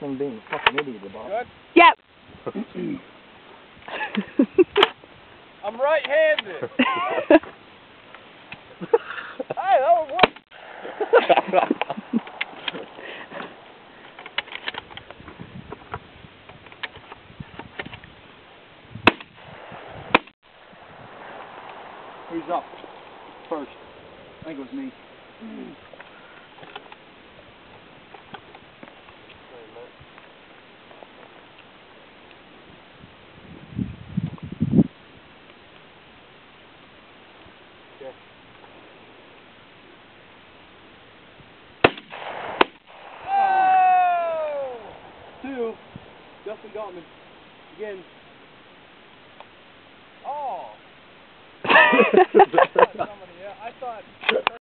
listening being a fucking idiot about it. Good. Yep. I'm right-handed. hey, that was one. Who's up first? I think it was me. Hmm. Oh! Two. Justin got me. Again. Oh.